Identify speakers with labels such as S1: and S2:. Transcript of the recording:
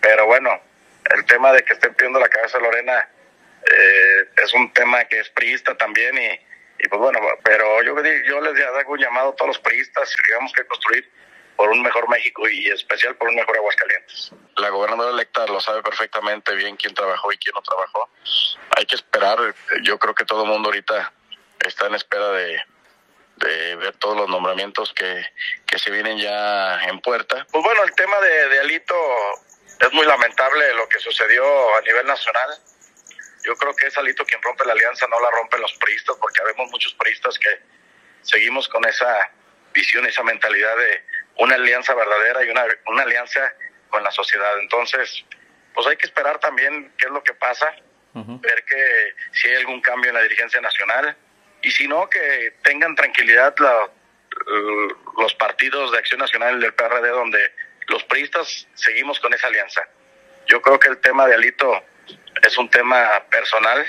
S1: Pero bueno, el tema de que estén pidiendo la cabeza de Lorena eh, es un tema que es priista también y, pues bueno, pero yo, yo les hago un llamado a todos los priistas, digamos que construir por un mejor México y especial por un mejor Aguascalientes. La gobernadora electa lo sabe perfectamente bien quién trabajó y quién no trabajó. Hay que esperar, yo creo que todo el mundo ahorita está en espera de, todos los nombramientos que, que se vienen ya en puerta. Pues bueno, el tema de, de Alito es muy lamentable lo que sucedió a nivel nacional. Yo creo que es Alito quien rompe la alianza, no la rompen los priistas, porque habemos muchos priistas que seguimos con esa visión, esa mentalidad de una alianza verdadera y una, una alianza con la sociedad. Entonces, pues hay que esperar también qué es lo que pasa, ver que si hay algún cambio en la dirigencia nacional y si no, que tengan tranquilidad los partidos de Acción Nacional del PRD donde los priistas seguimos con esa alianza. Yo creo que el tema de Alito es un tema personal